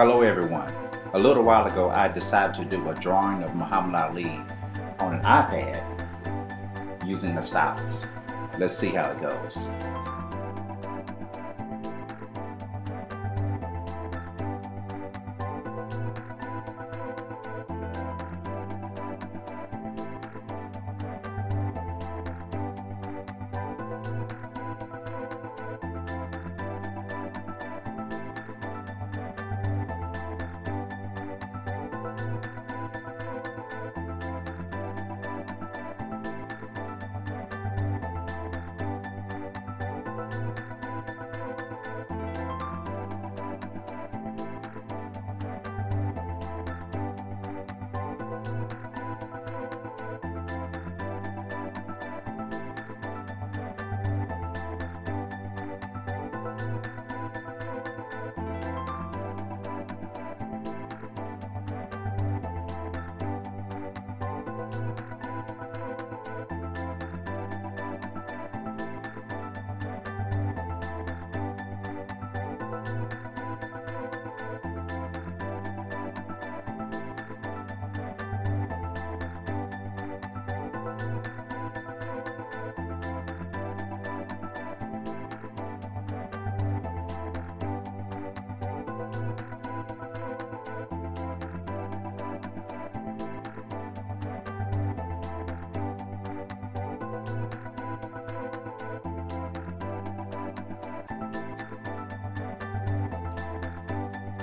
Hello everyone. A little while ago I decided to do a drawing of Muhammad Ali on an iPad using the stylus. Let's see how it goes.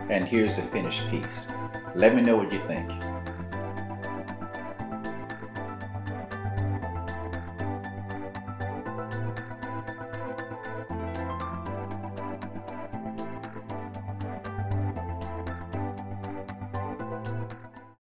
And here's the finished piece. Let me know what you think.